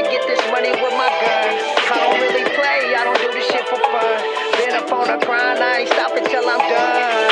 Gotta get this money with my gun. I don't really play, I don't do this shit for fun. Been up on the grind, I ain't stopping till I'm done.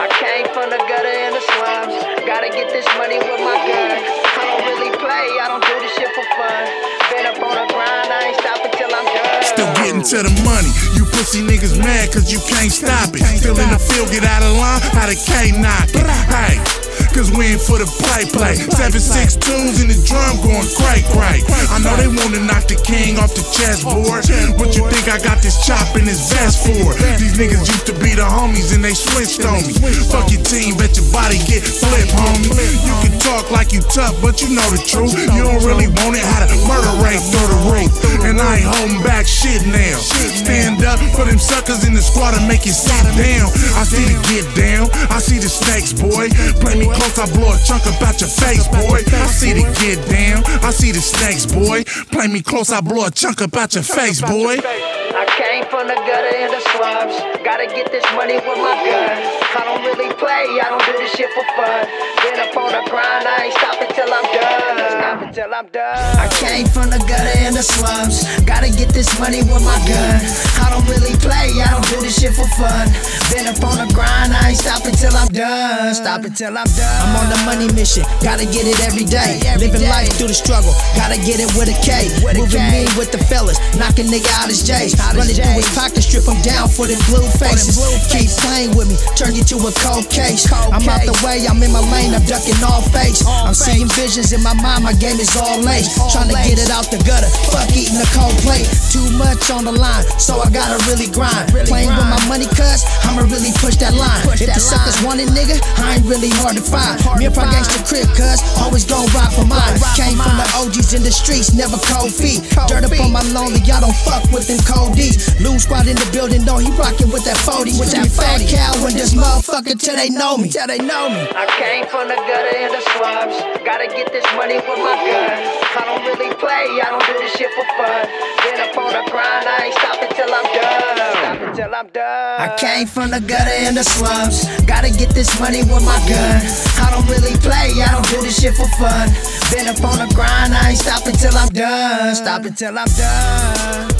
I came from the gutter and the slums. Gotta get this money with my gun. I don't really play, I don't do this shit for fun. Been up on the grind, I ain't stopping till I'm done. Still getting to the money. You pussy niggas mad cause you can't stop it. Still in the field, get out of line, how the K knock it. Hey. Cause we ain't for the play play. Seven six tunes in the drum going cray cray. I know they wanna knock the king off the chessboard. What you think I got this chop in this vest for? These niggas used to be the homies and they switched on me. Fuck your team, bet your body get flipped, you tough, but you know the truth. You don't really want it, how to murder rate through the roof. And I ain't holding back shit now. Stand up for them suckers in the squad and make it sit down. I see the get down, I see the snakes, boy. Play me close, I blow a chunk about your face, boy. I see the get down, I see the snakes, boy. Play me close, I blow a chunk about your face, boy. I came from the gutter and the slums. Gotta get this money with my gun. I don't really play, I don't do this shit for fun. Been up on the grind, I ain't stopping till I'm done. I came from the gutter and the slums. Gotta get this money with my gun. I don't really play, I don't do this shit for fun. Been up on the grind, I ain't stopping till I'm done. Stopping till I'm done. I'm on the money mission, gotta get it every day. Living life through the struggle, gotta get it with a K. Moving mean with the fellas, knocking nigga out his J's. Running through his pocket, strip him down for them blue faces. Keep playing with me, turn you to a cold case. I'm out the way, I'm in my lane, I'm ducking all face. I'm seeing visions in my mind, my game is all lace. Trying to get it out the gutter, fuck eating a cold plate. Too much on the line, so I gotta really grind. Playing with my money, cuz I'ma really push that line. If the suckers want it, nigga, I ain't really hard to find. Me and Pride Gangsta crib, cuz always gon' ride for mine. Came from the OGs in the streets, never cold feet. Dirt up on my lonely, y'all don't fuck with them cold D's. Loose squad in the building, though he rockin' with that 40. With that fat cow in this motherfucker till they know me. Till they know me. I came from the gutter and the slums. Gotta get this money for my gun. I don't really play, I don't do this shit for fun. Been up on the grind, I ain't stopping till I'm done. Stopping till I'm done. I came from the gutter and the slums. Gotta get this money with my gun. I don't really play, I don't do this shit for fun. Been up on the grind, I ain't stopping till I'm done. Stopping till I'm done.